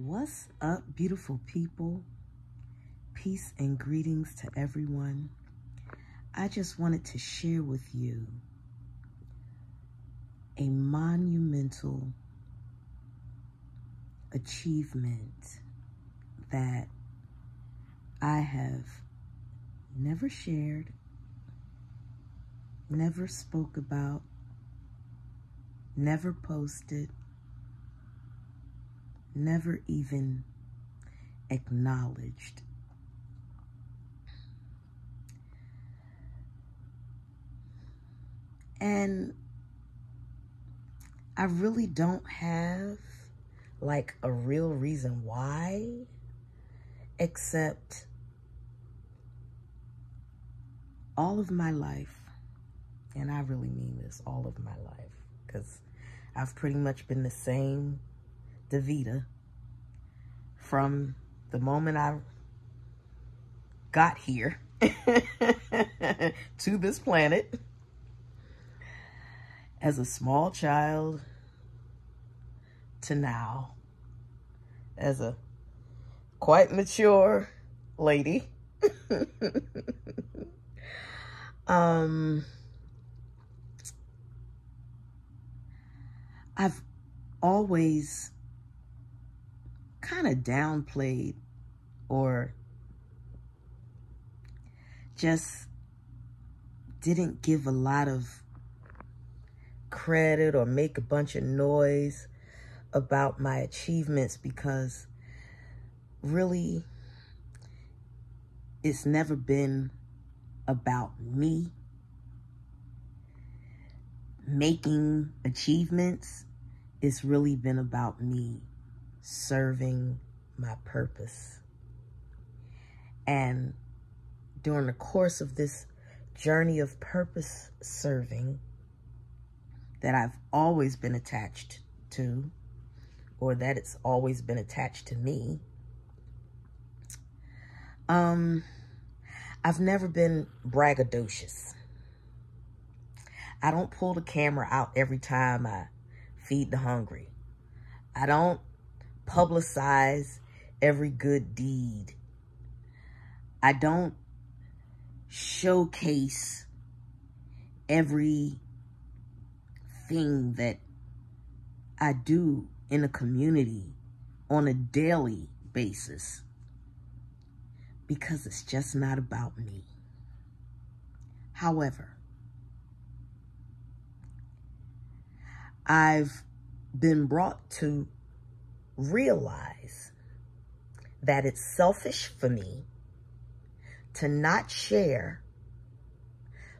What's up, beautiful people? Peace and greetings to everyone. I just wanted to share with you a monumental achievement that I have never shared, never spoke about, never posted, never even acknowledged. And I really don't have like a real reason why, except all of my life, and I really mean this, all of my life, because I've pretty much been the same Davida from the moment I got here to this planet as a small child to now as a quite mature lady. um, I've always kind of downplayed or just didn't give a lot of credit or make a bunch of noise about my achievements because really it's never been about me making achievements. It's really been about me serving my purpose. And during the course of this journey of purpose serving that I've always been attached to, or that it's always been attached to me. Um, I've never been braggadocious. I don't pull the camera out every time I feed the hungry. I don't publicize every good deed. I don't showcase every thing that I do in a community on a daily basis because it's just not about me. However, I've been brought to realize that it's selfish for me to not share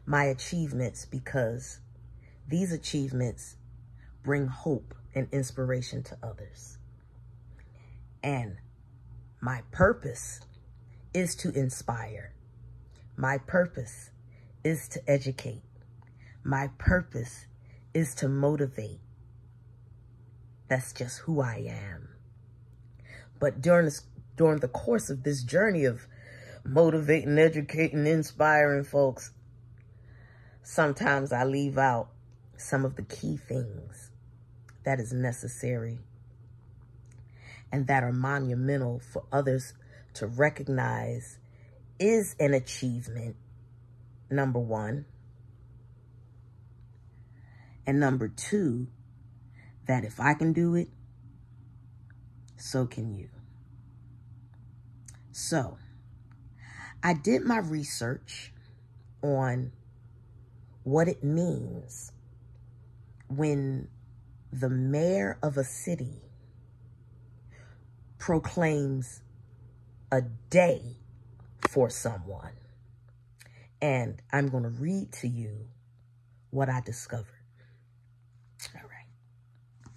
my achievements because these achievements bring hope and inspiration to others. And my purpose is to inspire. My purpose is to educate. My purpose is to motivate. That's just who I am. But during this, during the course of this journey of motivating, educating, inspiring folks, sometimes I leave out some of the key things that is necessary and that are monumental for others to recognize is an achievement, number one. And number two, that if I can do it, so can you. So, I did my research on what it means when the mayor of a city proclaims a day for someone. And I'm going to read to you what I discovered. All right.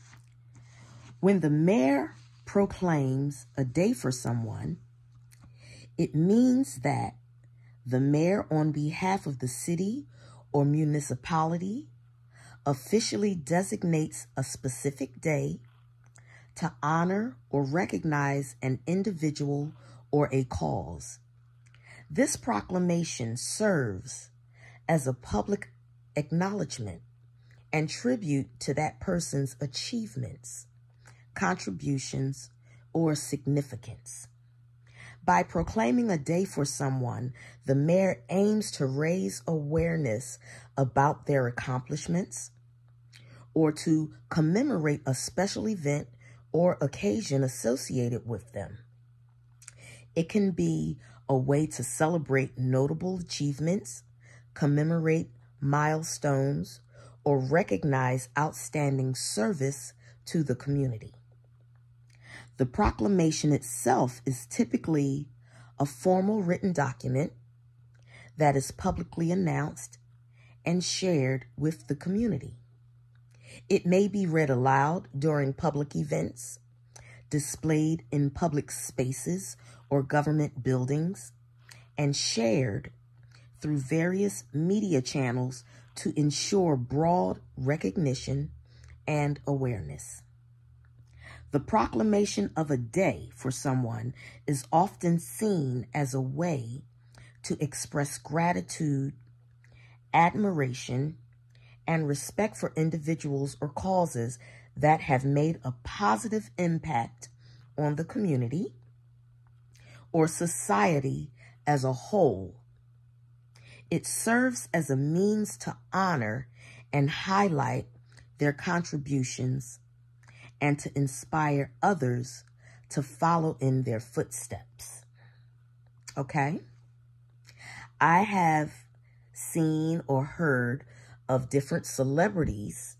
When the mayor proclaims a day for someone, it means that the mayor, on behalf of the city or municipality, officially designates a specific day to honor or recognize an individual or a cause. This proclamation serves as a public acknowledgement and tribute to that person's achievements, contributions, or significance. By proclaiming a day for someone, the mayor aims to raise awareness about their accomplishments or to commemorate a special event or occasion associated with them. It can be a way to celebrate notable achievements, commemorate milestones, or recognize outstanding service to the community. The proclamation itself is typically a formal written document that is publicly announced and shared with the community. It may be read aloud during public events, displayed in public spaces or government buildings, and shared through various media channels to ensure broad recognition and awareness. The proclamation of a day for someone is often seen as a way to express gratitude, admiration, and respect for individuals or causes that have made a positive impact on the community or society as a whole. It serves as a means to honor and highlight their contributions and to inspire others to follow in their footsteps. Okay? I have seen or heard of different celebrities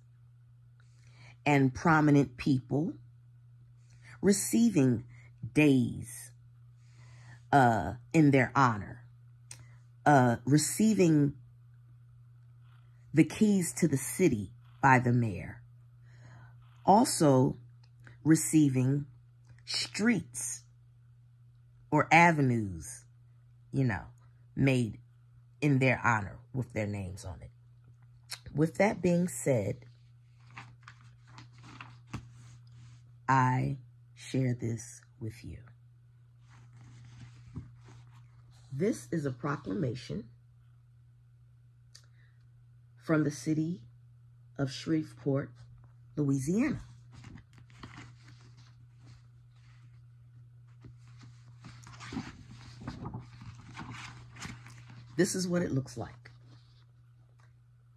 and prominent people receiving days uh, in their honor, uh, receiving the keys to the city by the mayor, also receiving streets or avenues, you know, made in their honor with their names on it. With that being said, I share this with you. This is a proclamation from the city of Shreveport, Louisiana. This is what it looks like.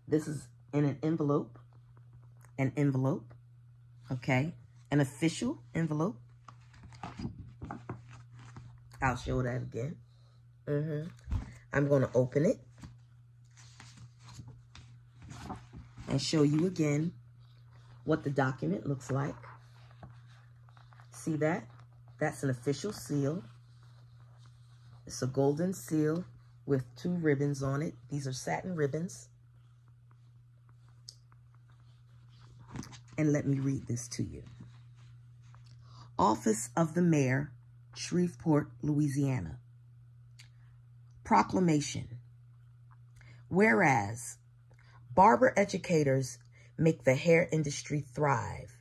This is in an envelope, an envelope, okay? An official envelope. I'll show that again. Mm -hmm. I'm going to open it and show you again what the document looks like. See that? That's an official seal. It's a golden seal with two ribbons on it. These are satin ribbons. and let me read this to you. Office of the Mayor, Shreveport, Louisiana. Proclamation. Whereas barber educators make the hair industry thrive,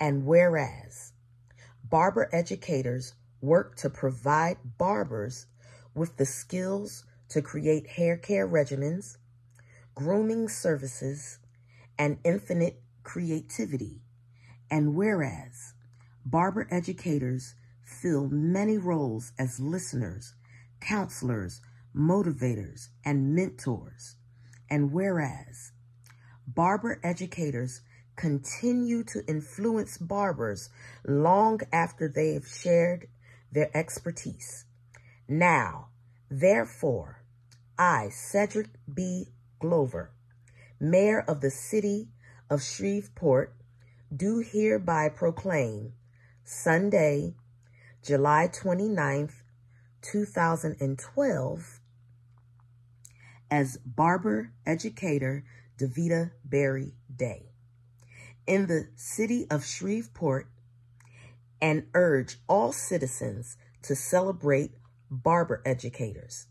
and whereas barber educators work to provide barbers with the skills to create hair care regimens, grooming services, and infinite creativity. And whereas barber educators fill many roles as listeners, counselors, motivators, and mentors, and whereas barber educators continue to influence barbers long after they have shared their expertise. Now, therefore, I, Cedric B. Glover, Mayor of the City of Shreveport do hereby proclaim Sunday, July 29th, 2012 as Barber Educator Davida Berry Day in the city of Shreveport and urge all citizens to celebrate barber educators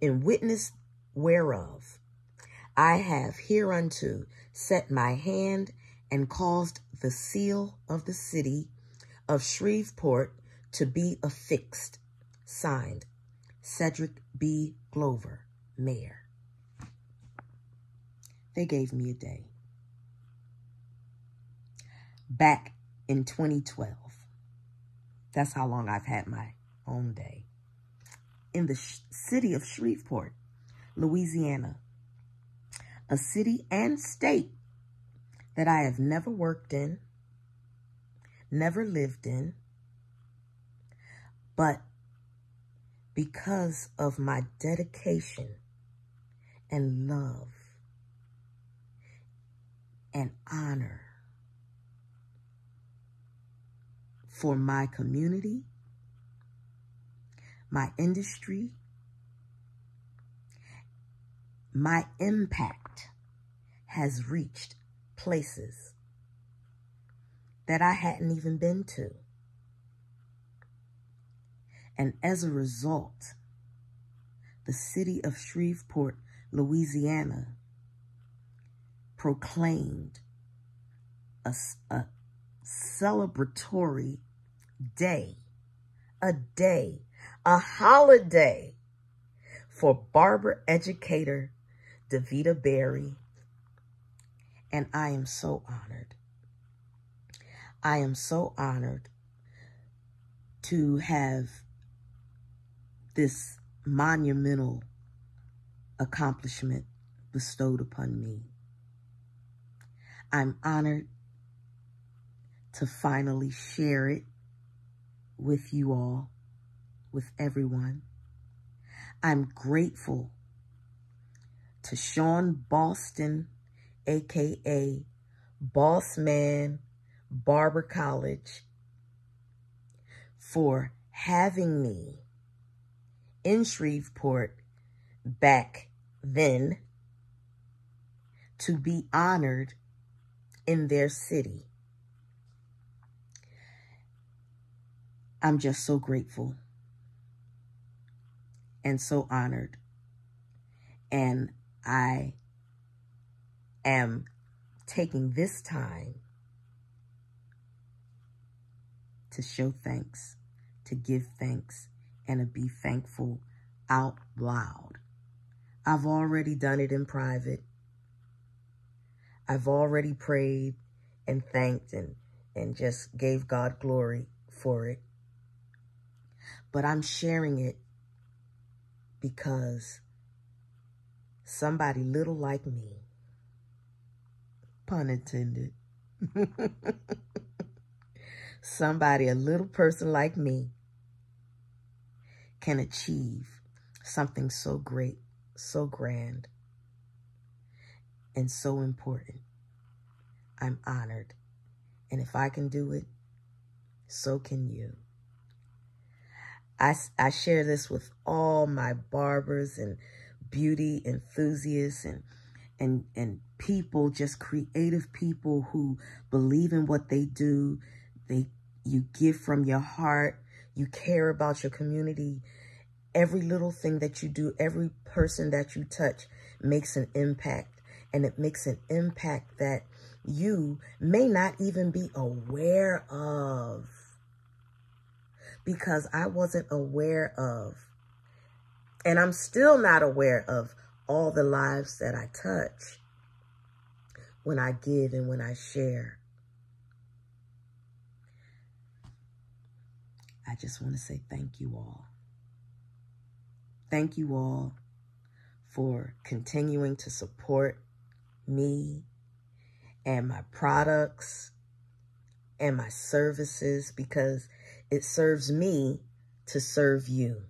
in witness whereof I have hereunto set my hand and caused the seal of the city of Shreveport to be affixed. Signed, Cedric B. Glover, Mayor. They gave me a day. Back in 2012. That's how long I've had my own day. In the city of Shreveport, Louisiana, a city and state that I have never worked in, never lived in, but because of my dedication and love and honor for my community, my industry, my impact has reached places that I hadn't even been to. And as a result, the city of Shreveport, Louisiana, proclaimed a, a celebratory day, a day, a holiday for barber educator Davida Berry. And I am so honored. I am so honored to have this monumental accomplishment bestowed upon me. I'm honored to finally share it with you all, with everyone. I'm grateful to Sean Boston, aka Boss Man Barber College, for having me in Shreveport back then to be honored in their city. I'm just so grateful and so honored. And I am taking this time to show thanks, to give thanks, and to be thankful out loud. I've already done it in private. I've already prayed and thanked and, and just gave God glory for it. But I'm sharing it because somebody little like me, pun intended, somebody, a little person like me, can achieve something so great, so grand, and so important. I'm honored. And if I can do it, so can you. I, I share this with all my barbers and beauty enthusiasts and, and, and people, just creative people who believe in what they do. They, you give from your heart. You care about your community. Every little thing that you do, every person that you touch makes an impact. And it makes an impact that you may not even be aware of because I wasn't aware of, and I'm still not aware of all the lives that I touch when I give and when I share. I just want to say thank you all. Thank you all for continuing to support me and my products and my services because it serves me to serve you.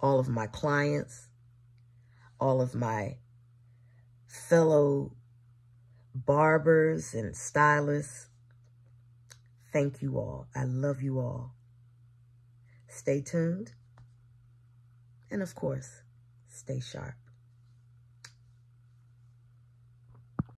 All of my clients, all of my fellow barbers and stylists, thank you all. I love you all. Stay tuned. And of course, stay sharp.